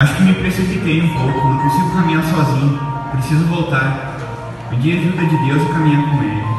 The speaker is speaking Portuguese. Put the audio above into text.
Acho que me precipitei um pouco, não consigo caminhar sozinho. Preciso voltar. Pedir ajuda de Deus e caminhar com Ele.